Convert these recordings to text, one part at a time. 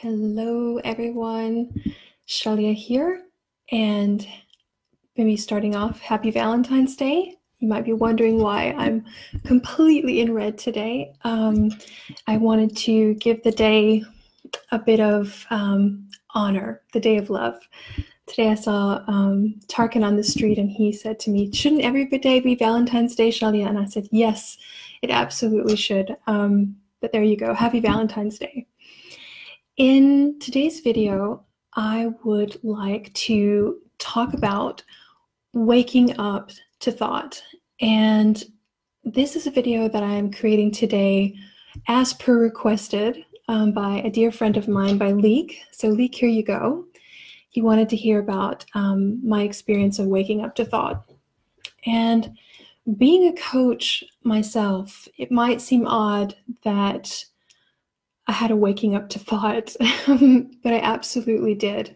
Hello, everyone. Shailia here, and maybe starting off, happy Valentine's Day. You might be wondering why I'm completely in red today. Um, I wanted to give the day a bit of um, honor, the day of love. Today I saw um, Tarkin on the street, and he said to me, Shouldn't every day be Valentine's Day, Shailia? And I said, Yes, it absolutely should. Um, but there you go. Happy Valentine's Day. In today's video, I would like to talk about waking up to thought. And this is a video that I'm creating today as per requested um, by a dear friend of mine, by Leek. So, Leek, here you go. He wanted to hear about um, my experience of waking up to thought. And being a coach myself, it might seem odd that I had a waking up to thought, but I absolutely did.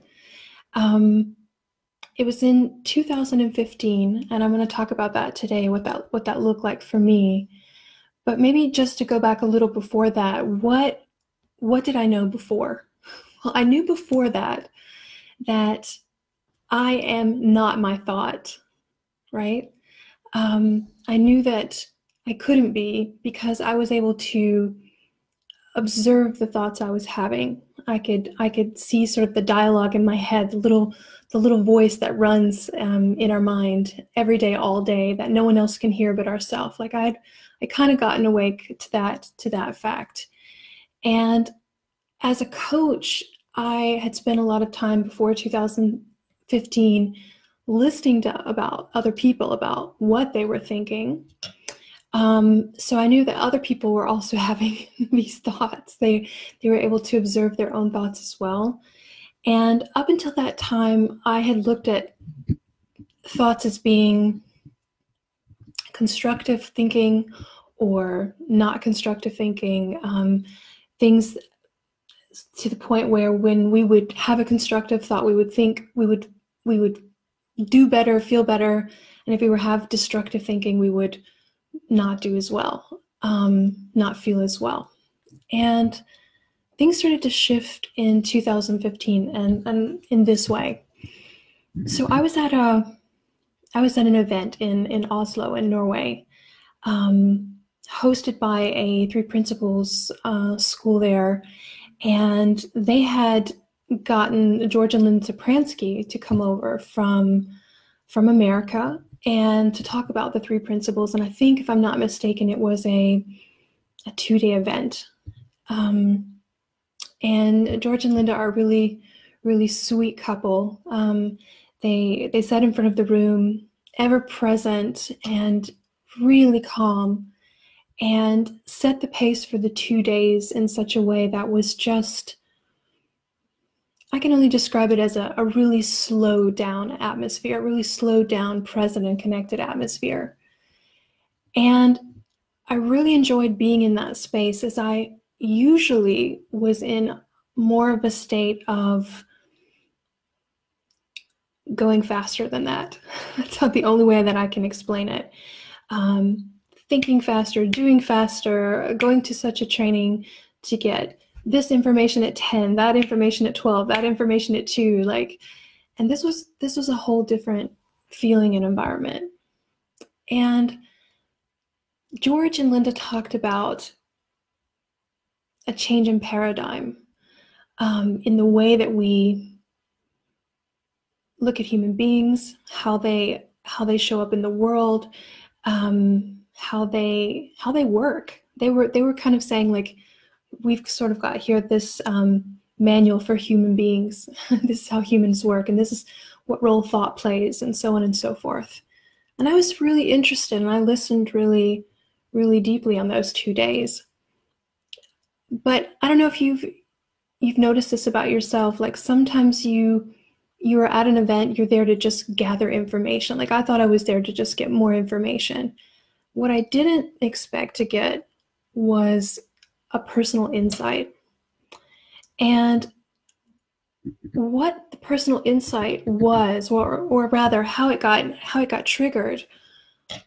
Um, it was in 2015, and I'm going to talk about that today, what that what that looked like for me. But maybe just to go back a little before that, what what did I know before? Well, I knew before that that I am not my thought, right? Um, I knew that I couldn't be because I was able to observe the thoughts I was having. I could I could see sort of the dialogue in my head, the little the little voice that runs um, in our mind every day, all day, that no one else can hear but ourselves. Like I'd I kind of gotten awake to that to that fact, and as a coach, I had spent a lot of time before 2015 listening to about other people about what they were thinking um, so I knew that other people were also having these thoughts. They they were able to observe their own thoughts as well. And up until that time, I had looked at thoughts as being constructive thinking or not constructive thinking. Um, things to the point where when we would have a constructive thought, we would think we would we would do better, feel better, and if we were have destructive thinking, we would not do as well, um, not feel as well. And things started to shift in 2015 and, and in this way. So I was at a I was at an event in, in Oslo in Norway, um, hosted by a three principles uh, school there, and they had gotten George and Linda Pransky to come over from from America and to talk about the three principles. And I think, if I'm not mistaken, it was a, a two day event. Um, and George and Linda are really, really sweet couple. Um, they they sat in front of the room, ever present and really calm, and set the pace for the two days in such a way that was just I can only describe it as a, a really slowed down atmosphere, a really slowed down, present, and connected atmosphere. And I really enjoyed being in that space as I usually was in more of a state of going faster than that. That's not the only way that I can explain it. Um, thinking faster, doing faster, going to such a training to get this information at 10 that information at 12 that information at 2 like and this was this was a whole different feeling and environment. And george and linda talked about a change in paradigm um, in the way that we look at human beings how they how they show up in the world um, how they how they work. They were they were kind of saying like we've sort of got here this um, manual for human beings. this is how humans work, and this is what role thought plays, and so on and so forth. And I was really interested, and I listened really, really deeply on those two days. But I don't know if you've you've noticed this about yourself. Like sometimes you you are at an event, you're there to just gather information. Like I thought I was there to just get more information. What I didn't expect to get was a personal insight. And what the personal insight was, or, or rather how it got how it got triggered,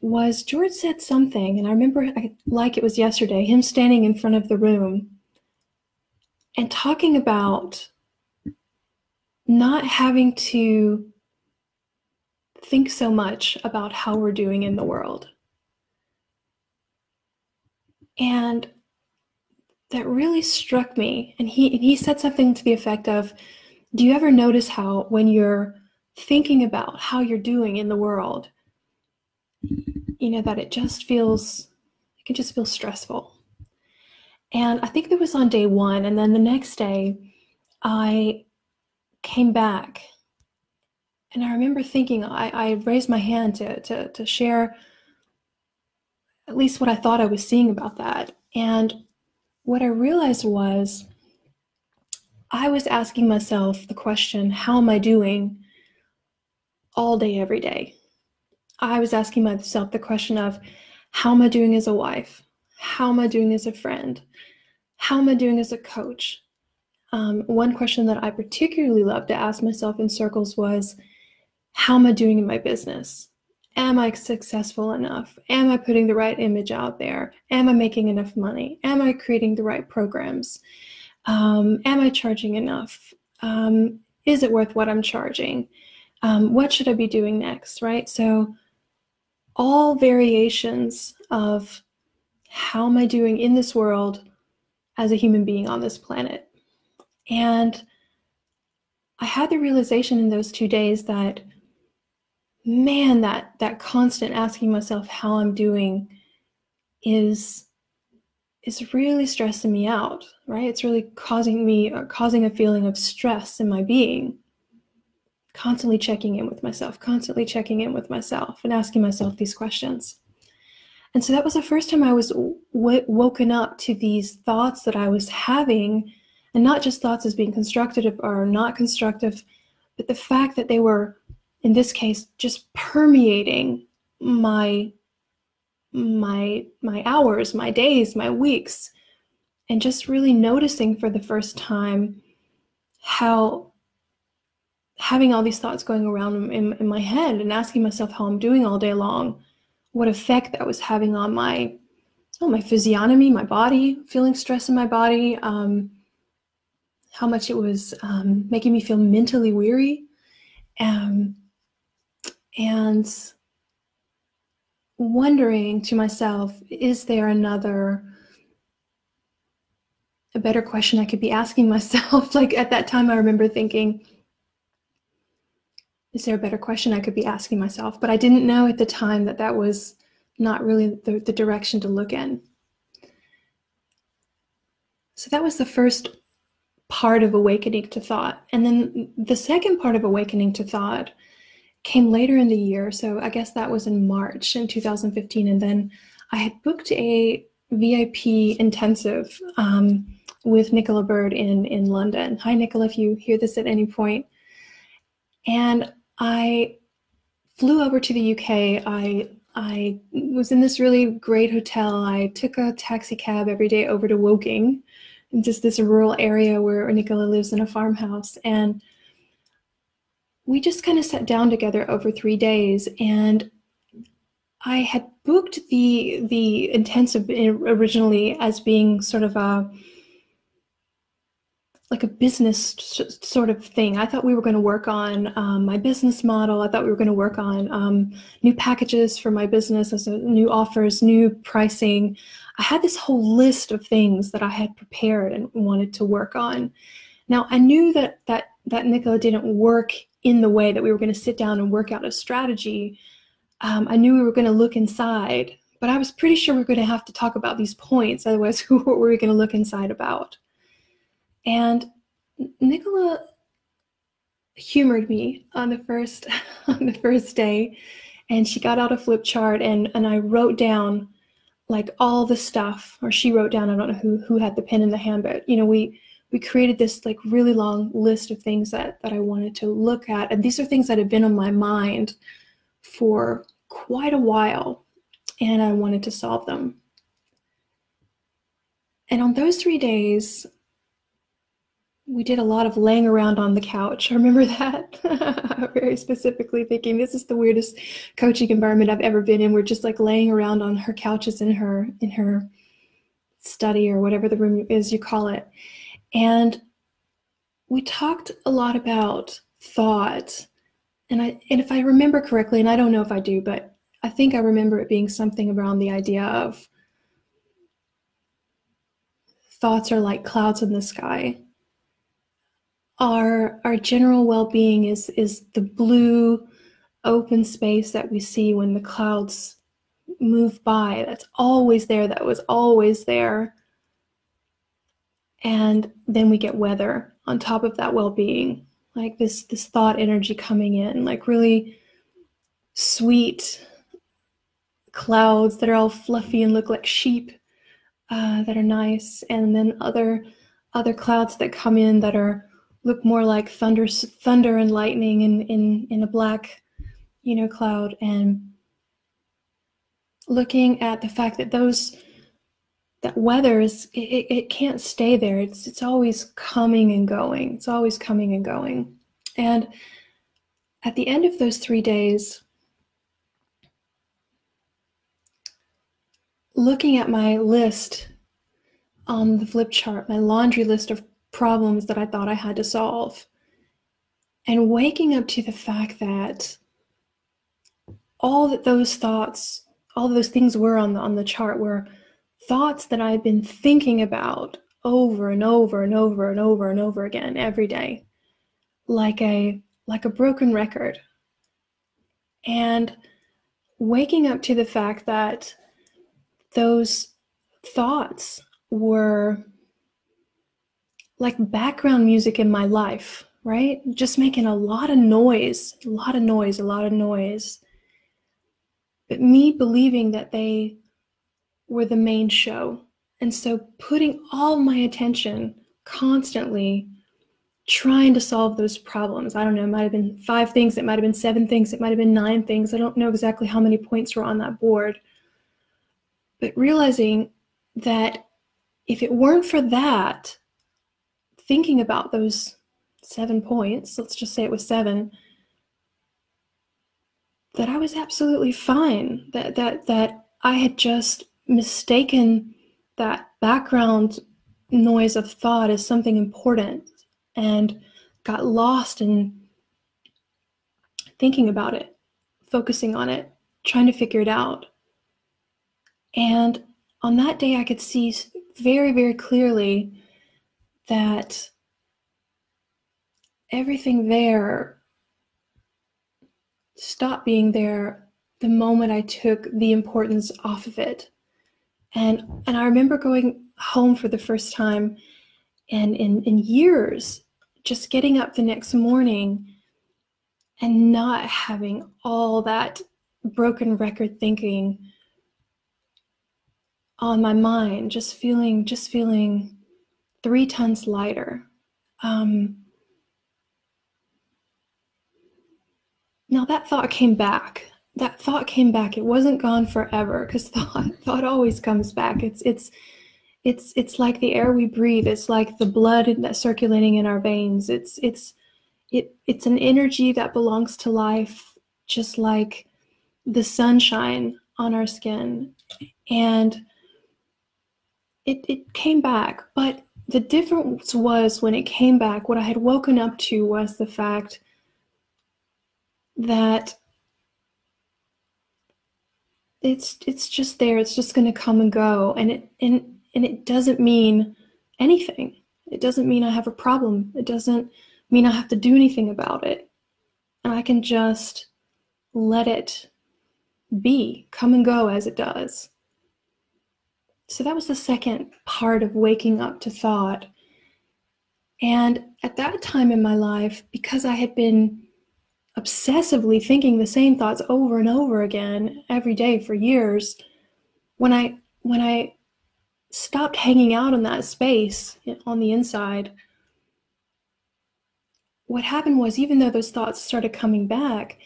was George said something, and I remember I, like it was yesterday, him standing in front of the room, and talking about not having to think so much about how we're doing in the world. And that really struck me. And he and he said something to the effect of, do you ever notice how when you're thinking about how you're doing in the world, you know, that it just feels it can just feel stressful. And I think that was on day one. And then the next day, I came back and I remember thinking, I, I raised my hand to, to, to share at least what I thought I was seeing about that. And what I realized was I was asking myself the question, how am I doing all day, every day? I was asking myself the question of, how am I doing as a wife? How am I doing as a friend? How am I doing as a coach? Um, one question that I particularly love to ask myself in circles was, how am I doing in my business? Am I successful enough? Am I putting the right image out there? Am I making enough money? Am I creating the right programs? Um, am I charging enough? Um, is it worth what I'm charging? Um, what should I be doing next? Right? So, all variations of how am I doing in this world as a human being on this planet. And I had the realization in those two days that man that that constant asking myself how i'm doing is is really stressing me out right? It's really causing me uh, causing a feeling of stress in my being. Constantly checking in with myself constantly checking in with myself and asking myself these questions. And so that was the first time i was w- woken up to these thoughts that i was having and not just thoughts as being constructive or not constructive but the fact that they were in this case just permeating my my my hours my days my weeks and just really noticing for the first time how having all these thoughts going around in, in my head and asking myself how i'm doing all day long what effect that was having on my oh my physiognomy my body feeling stress in my body um, how much it was um, making me feel mentally weary um, and wondering to myself, is there another a better question I could be asking myself? like at that time I remember thinking, is there a better question I could be asking myself? But I didn't know at the time that that was not really the, the direction to look in. So that was the first part of awakening to thought. And then the second part of awakening to thought came later in the year. So I guess that was in March in 2015. And then I had booked a VIP intensive um, with Nicola Bird in, in London. Hi, Nicola, if you hear this at any point. And I flew over to the UK. I I was in this really great hotel. I took a taxi cab every day over to Woking, just this rural area where Nicola lives in a farmhouse. And we just kind of sat down together over three days and I had booked the the intensive originally as being sort of a like a business sort of thing. I thought we were going to work on um, my business model. I thought we were going to work on um, new packages for my business, as new offers, new pricing. I had this whole list of things that I had prepared and wanted to work on. Now I knew that that that Nicola didn't work in the way that we were going to sit down and work out a strategy, um, I knew we were going to look inside, but I was pretty sure we were going to have to talk about these points. Otherwise, who were we going to look inside about? And Nicola humored me on the first on the first day, and she got out a flip chart and and I wrote down like all the stuff, or she wrote down. I don't know who who had the pen in the hand, but you know we we created this like really long list of things that that I wanted to look at and these are things that had been on my mind for quite a while and I wanted to solve them. And on those 3 days we did a lot of laying around on the couch. I remember that very specifically thinking this is the weirdest coaching environment I've ever been in. We're just like laying around on her couches in her in her study or whatever the room is you call it And we talked a lot about thought. And I and if I remember correctly, and I don't know if I do, but I think I remember it being something around the idea of thoughts are like clouds in the sky. Our our general well-being is is the blue open space that we see when the clouds move by. That's always there. That was always there. And then we get weather on top of that well-being, like this this thought energy coming in, like really sweet clouds that are all fluffy and look like sheep uh, that are nice, and then other other clouds that come in that are look more like thunder thunder and lightning in in in a black you know cloud. And looking at the fact that those that weather is it, it can't stay there. It's it's always coming and going. It's always coming and going. And at the end of those three days looking at my list on the flip chart my laundry list of problems that i thought i had to solve and waking up to the fact that all that those thoughts all those things were on the on the chart were thoughts that I've been thinking about over and over and over and over and over again every day like a like a broken record. And waking up to the fact that those thoughts were like background music in my life right? Just making a lot of noise a lot of noise a lot of noise. But me believing that they were the main show. And so putting all my attention constantly trying to solve those problems. I don't know, it might have been five things, it might have been seven things, it might have been nine things. I don't know exactly how many points were on that board. But realizing that if it weren't for that, thinking about those seven points, let's just say it was seven, that I was absolutely fine. That that that I had just mistaken that background noise of thought as something important and got lost in thinking about it, focusing on it, trying to figure it out. And on that day, I could see very, very clearly that everything there stopped being there the moment I took the importance off of it. And and I remember going home for the first time and in, in years, just getting up the next morning and not having all that broken record thinking on my mind, just feeling just feeling three tons lighter. Um, Now that thought came back. That thought came back. It wasn't gone forever because thought thought always comes back. It's it's it's it's like the air we breathe. It's like the blood that's circulating in our veins. It's it's it it's an energy that belongs to life, just like the sunshine on our skin. And it it came back, but the difference was when it came back, what I had woken up to was the fact that it's it's just there. It's just going to come and go. And it and and it doesn't mean anything. It doesn't mean i have a problem. It doesn't mean i have to do anything about it. And i can just let it be come and go as it does. So that was the second part of waking up to thought. And at that time in my life because i had been obsessively thinking the same thoughts over and over again every day for years when i when i stopped hanging out in that space eh, on the inside what happened was even though those thoughts started coming back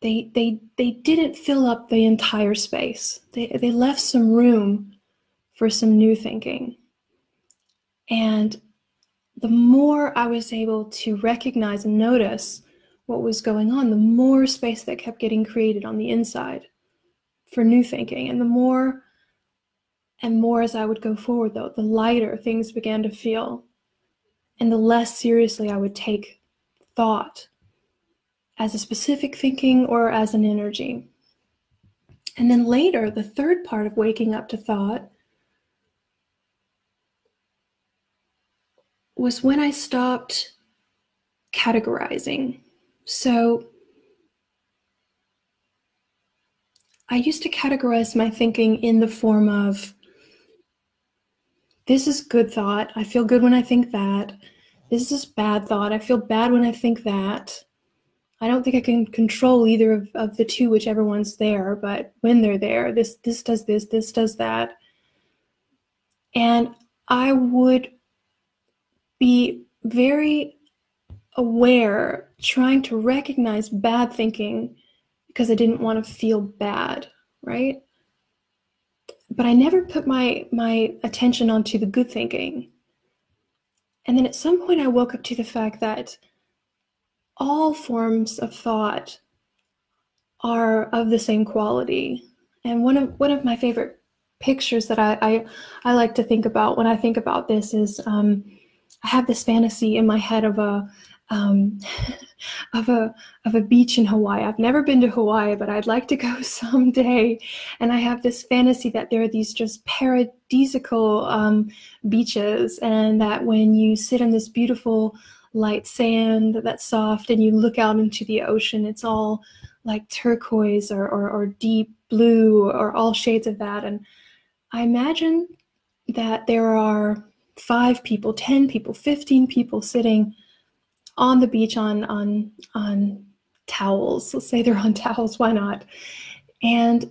they they they didn't fill up the entire space. They they left some room for some new thinking. And the more i was able to recognize and notice what was going on, the more space that kept getting created on the inside for new thinking. And the more and more as I would go forward, though, the lighter things began to feel. and the less seriously I would take thought as a specific thinking or as an energy. And then later, the third part of waking up to thought was when I stopped categorizing. So I used to categorize my thinking in the form of this is good thought. I feel good when I think that. This is bad thought. I feel bad when I think that. I don't think I can control either of, of the two, whichever one's there, but when they're there, this this does this, this does that. And I would be very aware, trying to recognize bad thinking because I didn't want to feel bad, right? But I never put my my attention onto the good thinking. And then at some point I woke up to the fact that all forms of thought are of the same quality. And one of one of my favorite pictures that I I, I like to think about when I think about this is um, I have this fantasy in my head of a um, of a of a beach in Hawaii. I've never been to Hawaii, but I'd like to go someday. And I have this fantasy that there are these just paradisical um, beaches, and that when you sit on this beautiful light sand that's soft and you look out into the ocean, it's all like turquoise or, or, or deep blue or all shades of that. And I imagine that there are five people, 10 people, 15 people sitting on the beach on, on, on towels. Let's say they're on towels, why not? And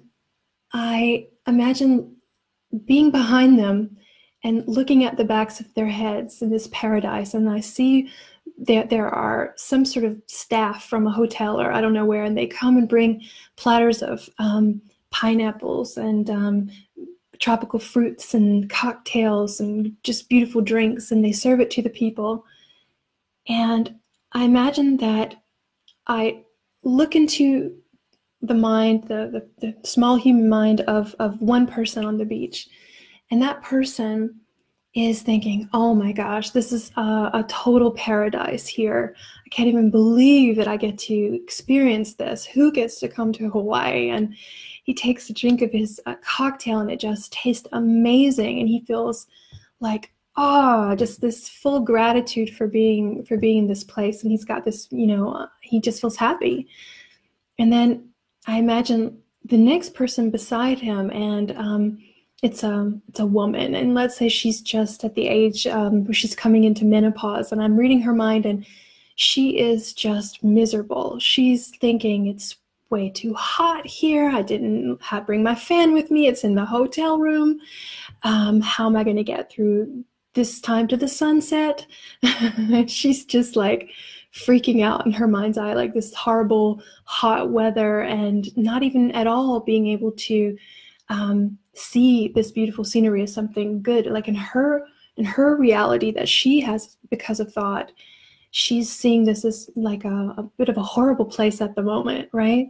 I imagine being behind them and looking at the backs of their heads in this paradise and i see that there are some sort of staff from a hotel or i don't know where and they come and bring platters of um, pineapples and um, tropical fruits and cocktails and just beautiful drinks and they serve it to the people and i imagine that i look into the mind the, the, the small human mind of, of one person on the beach and that person is thinking, oh my gosh, this is a, a, total paradise here. I can't even believe that I get to experience this. Who gets to come to Hawaii? And he takes a drink of his uh, cocktail and it just tastes amazing. And he feels like, oh, just this full gratitude for being for being in this place. And he's got this, you know, uh, he just feels happy. And then I imagine the next person beside him and um, it's a it's a woman. And let's say she's just at the age um, where she's coming into menopause and i'm reading her mind and she is just miserable. She's thinking it's way too hot here. I didn't have, bring my fan with me. It's in the hotel room. Um, how am i going to get through this time to the sunset she's just like freaking out in her mind's eye like this horrible hot weather and not even at all being able to um, see this beautiful scenery as something good. Like in her in her reality that she has because of thought she's seeing this as like a, a bit of a horrible place at the moment right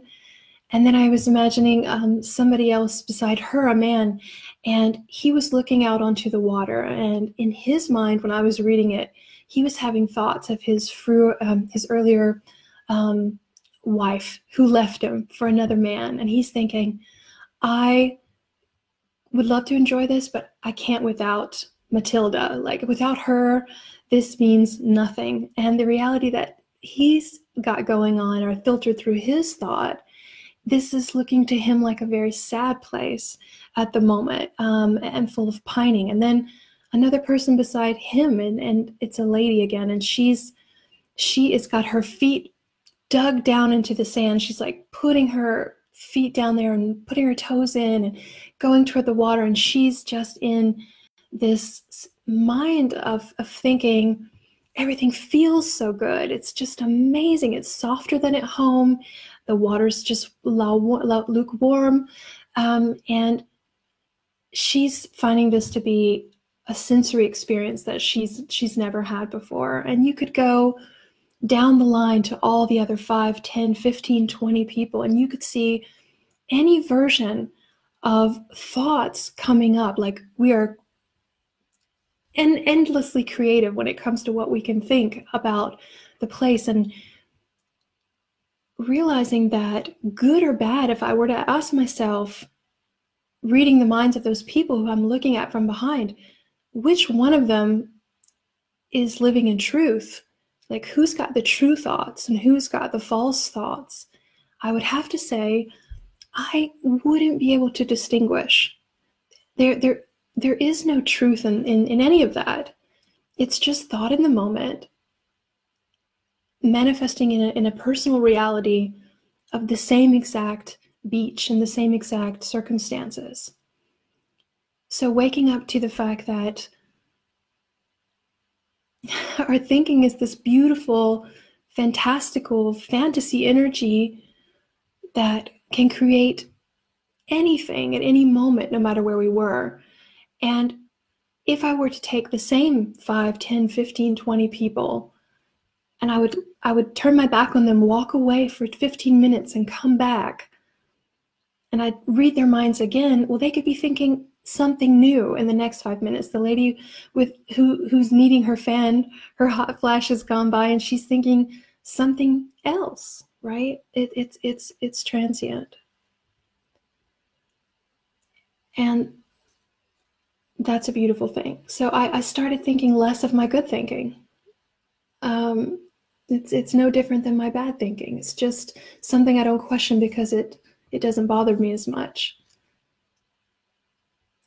and then i was imagining um, somebody else beside her a man and he was looking out onto the water and in his mind when i was reading it he was having thoughts of his fru- um, his earlier um, wife who left him for another man and he's thinking i would love to enjoy this, but I can't without Matilda. Like without her, this means nothing. And the reality that he's got going on or filtered through his thought, this is looking to him like a very sad place at the moment um, and full of pining. And then another person beside him, and, and it's a lady again, and she's she has got her feet dug down into the sand. She's like putting her feet down there and putting her toes in and going toward the water. And she's just in this mind of, of thinking, everything feels so good. It's just amazing. It's softer than at home. The water's just lukewarm. Um, and she's finding this to be a sensory experience that she's she's never had before. And you could go down the line to all the other 5, 10, 15, 20 people, and you could see any version of thoughts coming up. Like we are and endlessly creative when it comes to what we can think about the place and realizing that good or bad if i were to ask myself reading the minds of those people who i'm looking at from behind which one of them is living in truth? Like who's got the true thoughts and who's got the false thoughts? I would have to say i wouldn't be able to distinguish. There there there is no truth in, in, in any of that. It's just thought in the moment, manifesting in a, in a personal reality of the same exact beach and the same exact circumstances. So, waking up to the fact that our thinking is this beautiful, fantastical fantasy energy that can create anything at any moment, no matter where we were. And if I were to take the same 5, 10, 15, 20 people and I would I would turn my back on them, walk away for 15 minutes and come back and I'd read their minds again, well they could be thinking something new in the next 5 minutes. The lady with who who's needing her fan, her hot flash has gone by and she's thinking something else, right? It, it's it's it's transient. And that's a beautiful thing. So I, I started thinking less of my good thinking. Um, it's it's no different than my bad thinking. It's just something I don't question because it it doesn't bother me as much.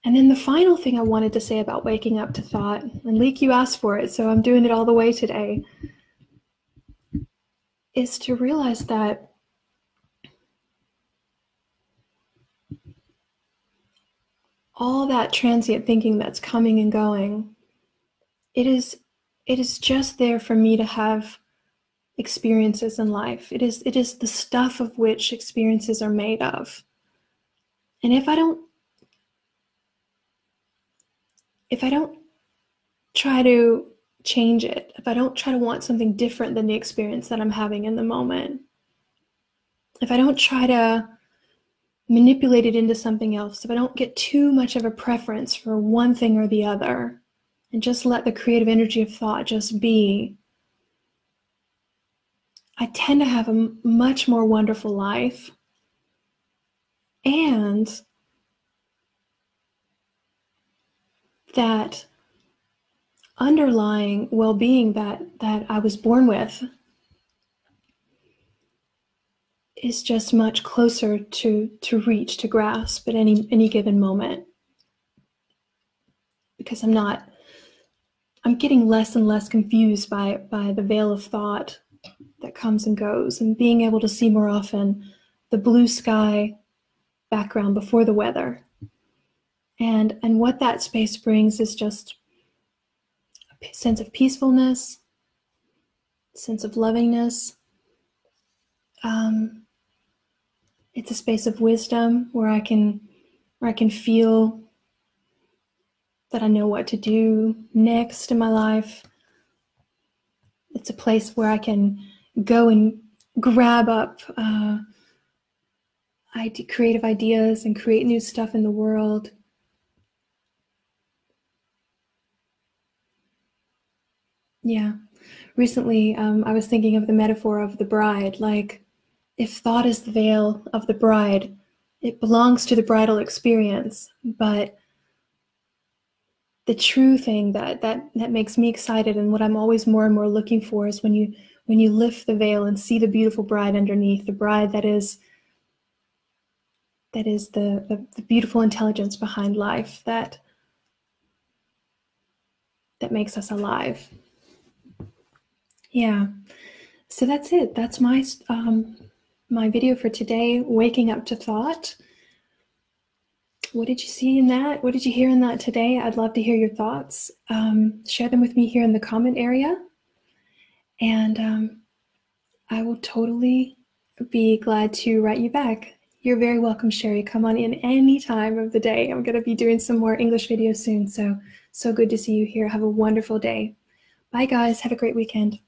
And then the final thing I wanted to say about waking up to thought, and Leek, you asked for it, so I'm doing it all the way today, is to realize that all that transient thinking that's coming and going it is it is just there for me to have experiences in life. It is it is the stuff of which experiences are made of. And if i don't if i don't try to change it if i don't try to want something different than the experience that i'm having in the moment if i don't try to manipulate it into something else, if I don't get too much of a preference for one thing or the other, and just let the creative energy of thought just be, I tend to have a much more wonderful life. And that underlying well-being that that I was born with is just much closer to to reach to grasp at any any given moment because i'm not i'm getting less and less confused by by the veil of thought that comes and goes and being able to see more often the blue sky background before the weather and and what that space brings is just a sense of peacefulness sense of lovingness um, it's a space of wisdom where I can where I can feel that I know what to do next in my life. It's a place where I can go and grab up uh, creative ideas and create new stuff in the world. Yeah. Recently, um, I was thinking of the metaphor of the bride, like if thought is the veil of the bride, it belongs to the bridal experience, but the true thing that that that makes me excited and what I'm always more and more looking for is when you when you lift the veil and see the beautiful bride underneath, the bride that is that is the, the, the beautiful intelligence behind life that that makes us alive. Yeah. So that's it. That's my um, my video for today, Waking Up to Thought. What did you see in that? What did you hear in that today? I'd love to hear your thoughts. Um, share them with me here in the comment area. And um, I will totally be glad to write you back. You're very welcome, Sherry. Come on in any time of the day. I'm going to be doing some more English videos soon. So, so good to see you here. Have a wonderful day. Bye, guys. Have a great weekend.